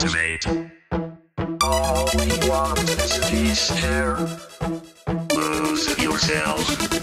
activate. All he want is a here. Lose yourself.